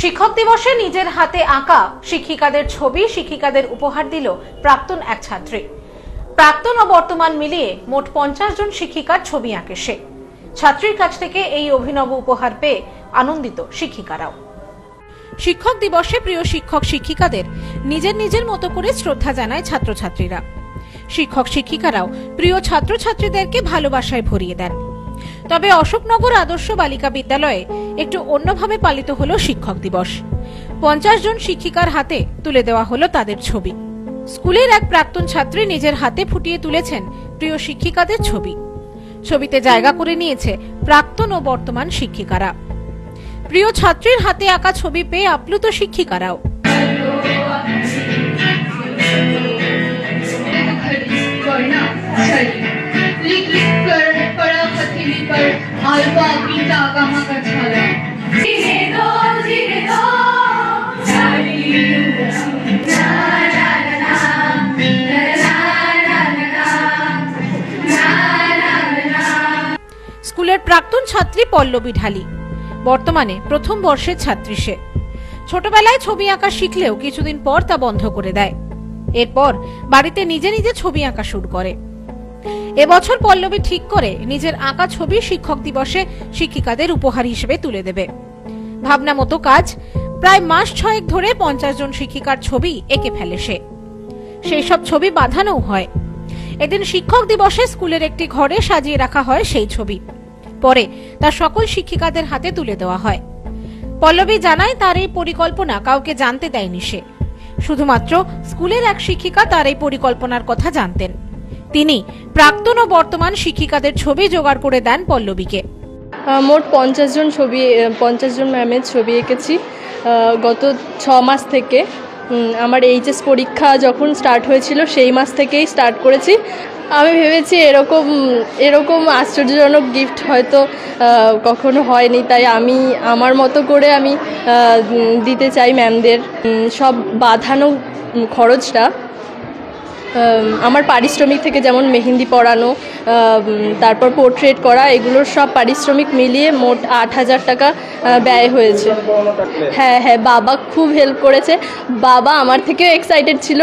শিক্ষক দিবসে নিজের হাতে আঁকা শিক্ষিকাদের ছবি শিক্ষিকাদের উপহার দিল প্রাক্তন এক ছাত্রী। প্রাক্তন ও বর্তমান মিলিয়ে মোট পঞ্চাশ জন শিক্ষিকার ছবি আঁকে সে। ছাত্রীর কাছ থেকে এই অভিনব উপহার পেয়ে আনন্দিত শিক্ষিকারাও। শিক্ষক দিবসে প্রিয় শিক্ষক শিক্ষিকাদের নিজের নিজের মতো করে শ্রদ্ধা জানায় ছাত্রছাত্রীরা। শিক্ষক শিক্ষিকারাও প্রিয় ছাত্রছাত্রীদেরকে ভালোবাসায় ভরিয়ে দেন। তবে অশোকনগর আদর্শ বালিকা বিদ্যালয়ে একটু অন্যভাবে পালিত হলো শিক্ষক দিবস। পঞ্চাশ জন শিক্ষিকার হাতে তুলে দেওয়া হলো তাদের ছবি। স্কুলের এক প্রাক্তন ছাত্রী নিজের হাতে ফুটিয়ে তুলেছেন প্রিয় শিক্ষিকাদের ছবি। ছবিতে জায়গা করে নিয়েছে প্রাক্তন ও বর্তমান শিক্ষিকারা। প্রিয় ছাত্রীর হাতে আঁকা ছবি পেয়ে আপ্লুত শিক্ষিকারাও। Thank you. স্কুলের প্রাক্তন ছাত্রী পল্লবী ঢালি। বর্তমানে প্রথম বর্ষের ছাত্রী সে। ছোটবেলায় ছবি আঁকা শিখলেও কিছুদিন পর তা বন্ধ করে দেয়। এরপর বাড়িতে নিজে নিজে ছবি আঁকা শুরু করে। এবছর পল্লবী ঠিক করে নিজের আঁকা ছবি শিক্ষক দিবসে শিক্ষিকাদের উপহার হিসেবে তুলে দেবে। ভাবনা মতো কাজ, প্রায় মাস ছয়েক ধরে পঞ্চাশ জন শিক্ষিকার ছবি এঁকে ফেলে সে। সেই সব ছবি বাঁধানোও হয়। এদিন শিক্ষক দিবসে স্কুলের একটি ঘরে সাজিয়ে রাখা হয় সেই ছবি। পরে তা সকল শিক্ষিকাদের হাতে তুলে দেওয়া হয়। পল্লবী জানায় তার এই পরিকল্পনা কাউকে জানতে দেয়নি সে। শুধুমাত্র স্কুলের এক শিক্ষিকা তার এই পরিকল্পনার কথা জানতেন। তিনি প্রাক্তন ও বর্তমান শিক্ষিকাদের ছবি জোগাড় করে দেন পল্লবীকে। মোট পঞ্চাশ জন ছবি পঞ্চাশ জন ম্যামের ছবি এঁকেছি। গত ছ মাস থেকে আমার এইচএস পরীক্ষা যখন স্টার্ট হয়েছিল, সেই মাস থেকেই স্টার্ট করেছি। আমি ভেবেছি এরকম এরকম আশ্চর্যজনক গিফট হয়তো কখনো হয়নি। তাই আমি, আমার মতো করে আমি দিতে চাই ম্যামদের সব বাঁধানো খরচটা আমার পারিশ্রমিক থেকে যেমন মেহেন্দি পরানো তারপর পোর্ট্রেট করা, এগুলোর সব পারিশ্রমিক মিলিয়ে মোট আট হাজার টাকা ব্যয় হয়েছে। হ্যাঁ হ্যাঁ বাবা খুব হেল্প করেছে। বাবা আমার থেকেও এক্সাইটেড ছিল।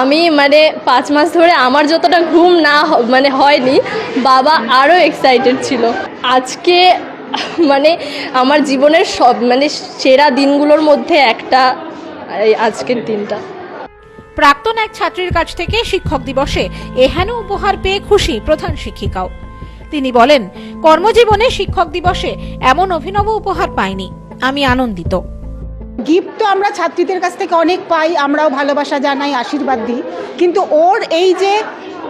আমি মানে পাঁচ মাস ধরে আমার যতটা ঘুম না মানে হয়নি, বাবা আরও এক্সাইটেড ছিল। আজকে মানে আমার জীবনের সব মানে সেরা দিনগুলোর মধ্যে একটা আজকের দিনটা। প্রাক্তন এক ছাত্রীর কাছ থেকে শিক্ষক দিবসে এহেন উপহার পেয়ে খুশি প্রধান শিক্ষিকাও। তিনি বলেন, কর্মজীবনে শিক্ষক দিবসে এমন অভিনব উপহার পাইনি। আমি আনন্দিত। গিফট তো আমরা ছাত্রীদের কাছ থেকে অনেক পাই, আমরাও ভালোবাসা জানাই, আশীর্বাদ দিই। কিন্তু ওর এই যে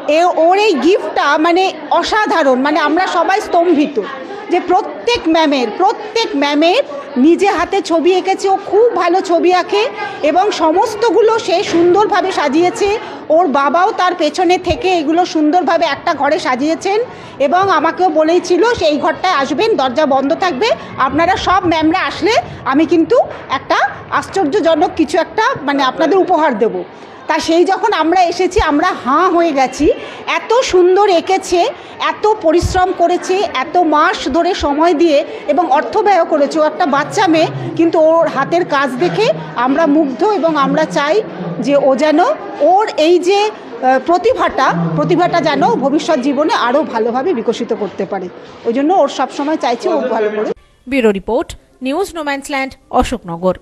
এ- ওর এই গিফটটা মানে অসাধারণ মানে আমরা সবাই স্তম্ভিত যে প্রত্যেক ম্যামের প্রত্যেক ম্যামের নিজে হাতে ছবি এঁকেছে, ও খুব ভালো ছবি আঁকে এবং সমস্তগুলো সে সুন্দরভাবে সাজিয়েছে। ওর বাবাও তার পেছনে থেকে এগুলো সুন্দরভাবে একটা ঘরে সাজিয়েছেন এবং আমাকেও বলেছিল, সেই ঘরটায় আসবেন, দরজা বন্ধ থাকবে, আপনারা সব ম্যামরা আসলে আমি কিন্তু একটা আশ্চর্যজনক কিছু একটা মানে আপনাদের উপহার দেব। তা সেই যখন আমরা এসেছি, আমরা হাঁ হয়ে গেছি। এত সুন্দর এঁকেছে, এত পরিশ্রম করেছে, এত মাস ধরে সময় দিয়ে এবং অর্থ ব্যয় করেছে। ও একটা বাচ্চা মেয়ে, কিন্তু ওর হাতের কাজ দেখে আমরা মুগ্ধ এবং আমরা চাই যে ও যেন ওর এই যে প্রতিভাটা প্রতিভাটা যেন ভবিষ্যৎ জীবনে আরও ভালোভাবে বিকশিত করতে পারে। ওই জন্য ওর সবসময় চাইছে ও ভালো করে। Bureau report, news no man's land, Ashoknagar.